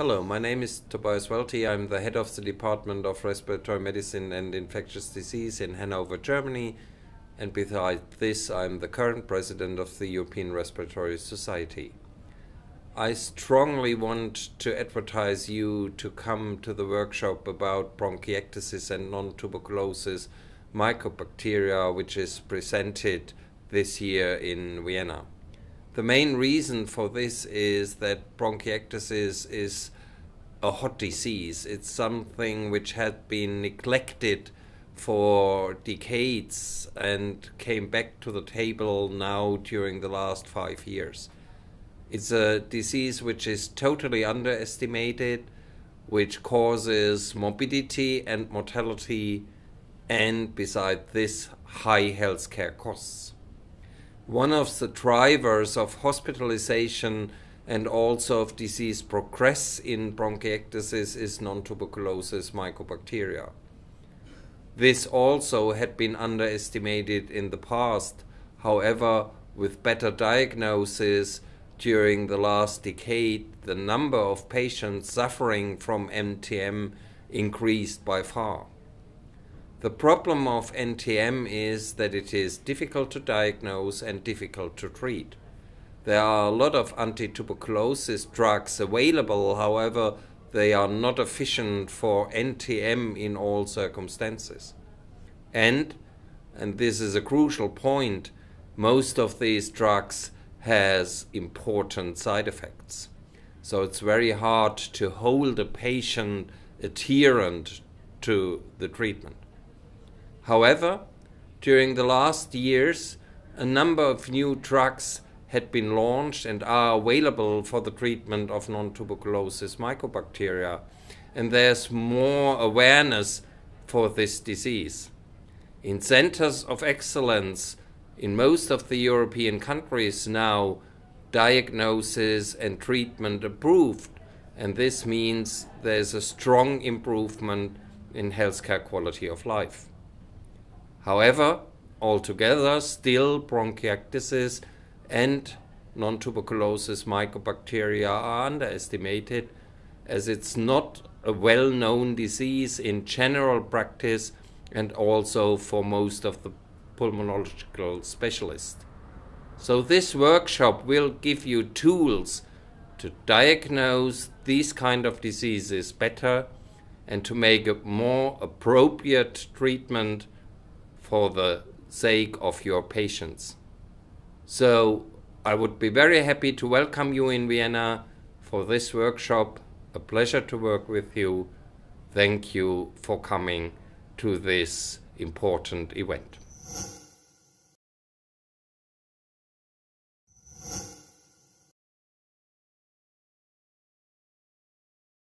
Hello, my name is Tobias Welte. I'm the head of the Department of Respiratory Medicine and Infectious Disease in Hanover, Germany. And besides this, I'm the current president of the European Respiratory Society. I strongly want to advertise you to come to the workshop about bronchiectasis and non-tuberculosis mycobacteria, which is presented this year in Vienna. The main reason for this is that bronchiectasis is a hot disease. It's something which had been neglected for decades and came back to the table now during the last five years. It's a disease which is totally underestimated, which causes morbidity and mortality, and beside this, high healthcare costs one of the drivers of hospitalization and also of disease progress in bronchiectasis is non-tuberculosis mycobacteria. This also had been underestimated in the past. However, with better diagnosis during the last decade, the number of patients suffering from NTM increased by far. The problem of NTM is that it is difficult to diagnose and difficult to treat. There are a lot of anti-tuberculosis drugs available, however, they are not efficient for NTM in all circumstances. And, and this is a crucial point, most of these drugs has important side effects. So it's very hard to hold a patient adherent to the treatment. However, during the last years, a number of new drugs had been launched and are available for the treatment of non-tuberculosis mycobacteria, and there's more awareness for this disease. In centers of excellence in most of the European countries now, diagnosis and treatment approved, and this means there's a strong improvement in healthcare quality of life. However, altogether, still bronchiectasis and non-tuberculosis mycobacteria are underestimated as it's not a well-known disease in general practice and also for most of the pulmonological specialists. So this workshop will give you tools to diagnose these kind of diseases better and to make a more appropriate treatment for the sake of your patients. So I would be very happy to welcome you in Vienna for this workshop. A pleasure to work with you. Thank you for coming to this important event.